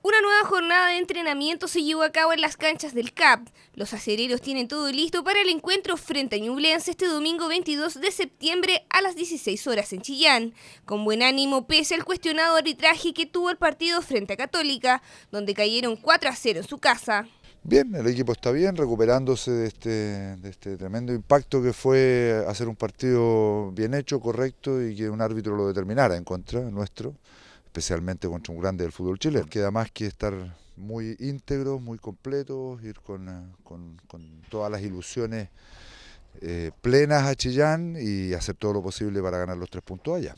Una nueva jornada de entrenamiento se llevó a cabo en las canchas del CAP. Los acereros tienen todo listo para el encuentro frente a Ñublense este domingo 22 de septiembre a las 16 horas en Chillán. Con buen ánimo pese al cuestionado arbitraje que tuvo el partido frente a Católica, donde cayeron 4 a 0 en su casa. Bien, el equipo está bien, recuperándose de este, de este tremendo impacto que fue hacer un partido bien hecho, correcto y que un árbitro lo determinara en contra nuestro especialmente contra un grande del fútbol chileno. Queda más que estar muy íntegros, muy completos, ir con, eh, todas las ilusiones eh, plenas a Chillán y hacer todo lo posible para ganar los tres puntos allá.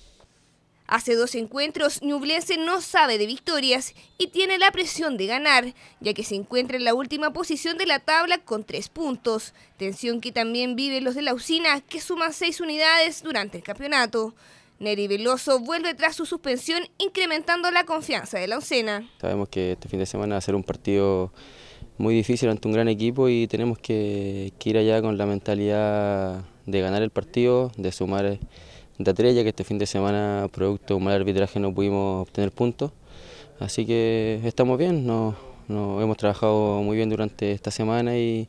Hace dos encuentros, Ñublense no sabe de victorias y tiene la presión de ganar, ya que se encuentra en la última posición de la tabla con tres puntos, tensión que también viven los de la usina, que suman seis unidades durante el campeonato. Neri Veloso vuelve tras su suspensión incrementando la confianza de la Ocena. Sabemos que este fin de semana va a ser un partido muy difícil ante un gran equipo y tenemos que, ir allá con la mentalidad de ganar el partido, de sumar de tres, que este fin de semana, producto de un mal arbitraje, no pudimos obtener puntos. Así que estamos bien, nos, hemos trabajado muy bien durante esta semana y,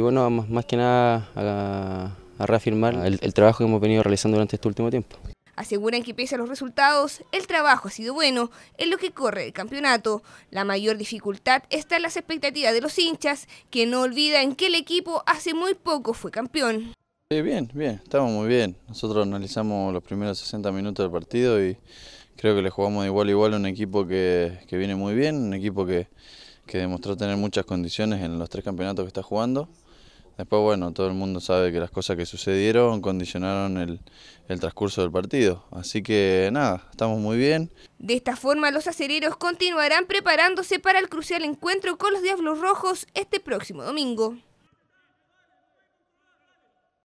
bueno, más, que nada a, reafirmar el trabajo que hemos venido realizando durante este último tiempo. Aseguran que pese a los resultados, el trabajo ha sido bueno en lo que corre el campeonato. La mayor dificultad está en las expectativas de los hinchas, que no olvidan que el equipo hace muy poco fue campeón. bien, bien, estamos muy bien. Nosotros analizamos los primeros 60 minutos del partido y creo que le jugamos de igual a igual a un equipo que, viene muy bien, un equipo que, que demostró tener muchas condiciones en los tres campeonatos que está jugando. Después, bueno, todo el mundo sabe que las cosas que sucedieron condicionaron el, el, transcurso del partido. Así que nada, estamos muy bien. De esta forma, los acereros continuarán preparándose para el crucial encuentro con los Diablos Rojos este próximo domingo.